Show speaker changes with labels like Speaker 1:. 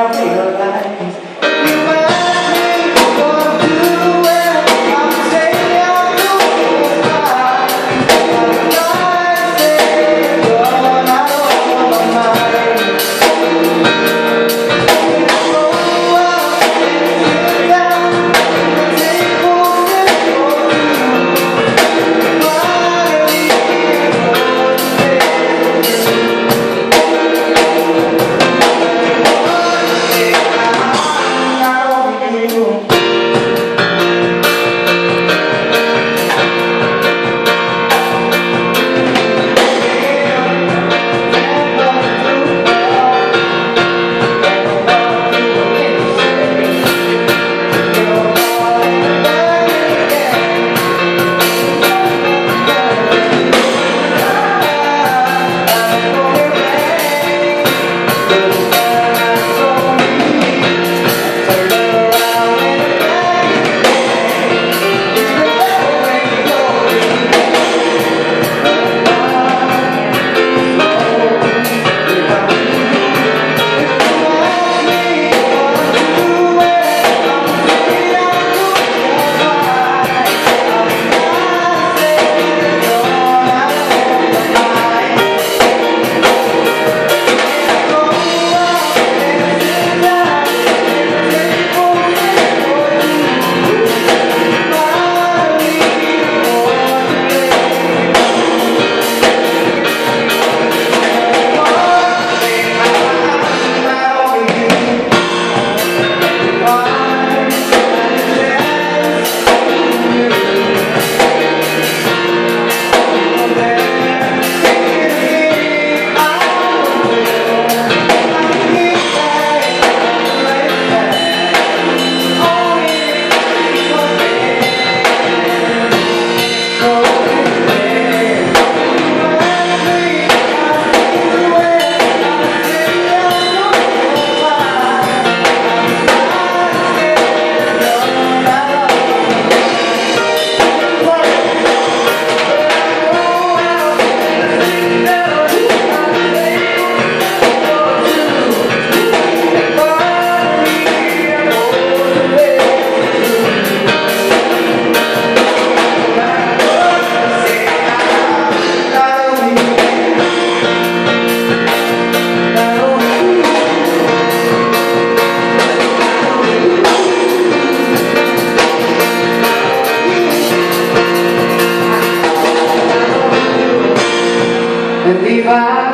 Speaker 1: out realize would be.